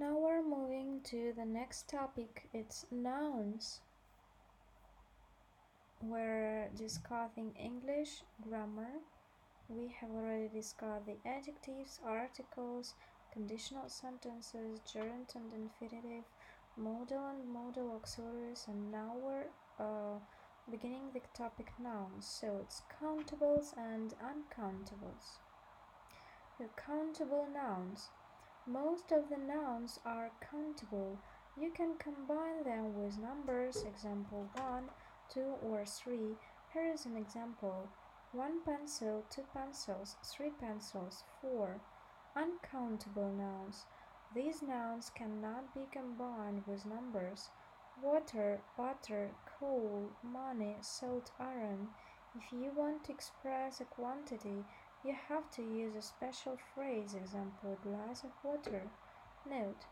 Now we're moving to the next topic. It's nouns. We're discussing English grammar. We have already discussed the adjectives, articles, conditional sentences, gerund and infinitive, modal and modal auxiliaries, and now we're uh, beginning the topic nouns. So it's countables and uncountables. The countable nouns. Most of the nouns are countable. You can combine them with numbers, example 1, 2, or 3. Here is an example 1 pencil, 2 pencils, 3 pencils, 4. Uncountable nouns. These nouns cannot be combined with numbers. Water, butter, coal, money, salt, iron. If you want to express a quantity, you have to use a special phrase, example, glass of water. Note.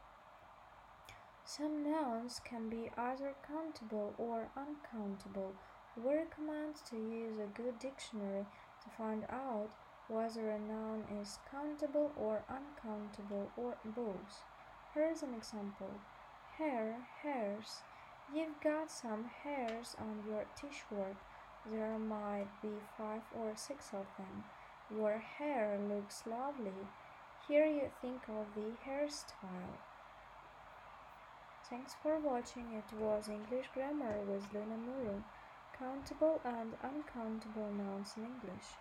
Some nouns can be either countable or uncountable. We recommend to use a good dictionary to find out whether a noun is countable or uncountable or both. Here's an example. Hair, hairs. You've got some hairs on your t-shirt. There might be five or six of them. Your hair looks lovely. Here you think of the hairstyle. Thanks for watching. It was English Grammar with Luna Muro. Countable and uncountable nouns in English.